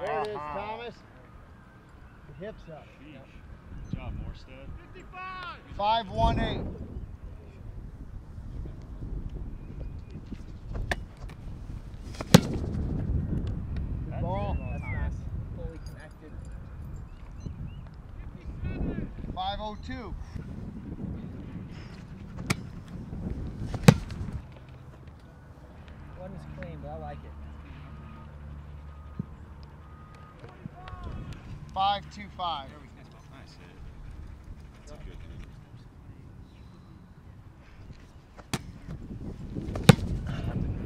There it is, uh-huh. Thomas. The hips up. Sheesh. Good job, Morstead. 55. 518. Good ball. That's nice. Fully connected. 502. One is clean, but I like it. 525. Nice hit. That's a good hit.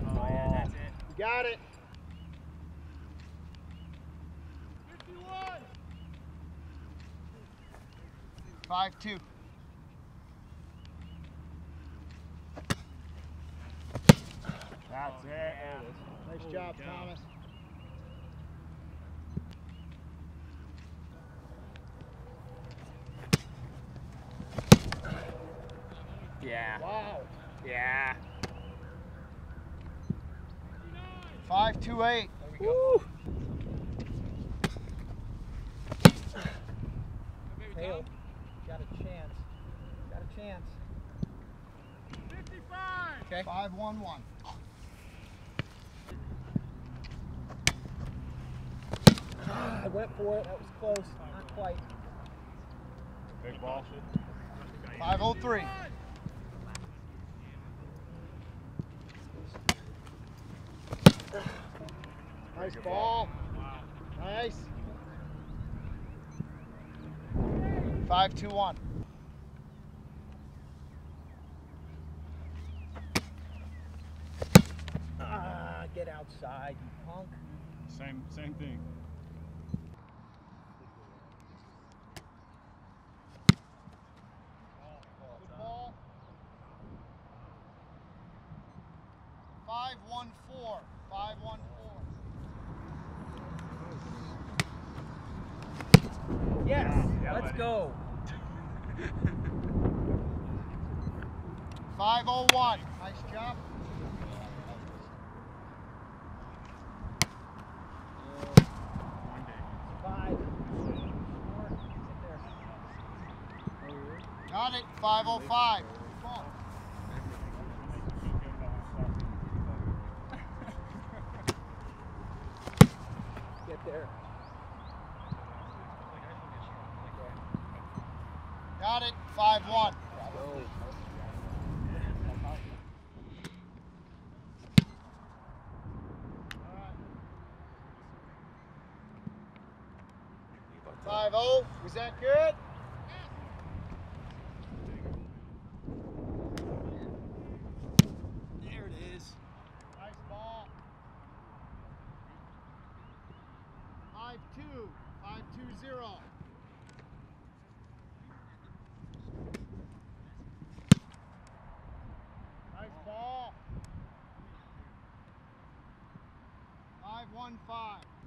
Oh, yeah, that's it. You got it. 51. 5-2. That's it. Nice Holy job, cow. Thomas. Yeah. Wow. Yeah. 528. There we go. Hale, got a chance. Got a chance. 55. Okay. 511. I went for it. That was close. Not quite. Big ball. 503. Nice Good ball. ball. Nice. 521. Ah, get outside, you punk. Same same thing. Good ball. 514. 514. Yes. Yeah, Let's buddy. go. 501. Nice job. Five. Four. Sit there. Got it. 505. Get there. Got it. 5-1. Go. Five zero. Oh, Was that good? There it is. Nice ball. Five two. Five two zero. one five.